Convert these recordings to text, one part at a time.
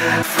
we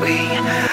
we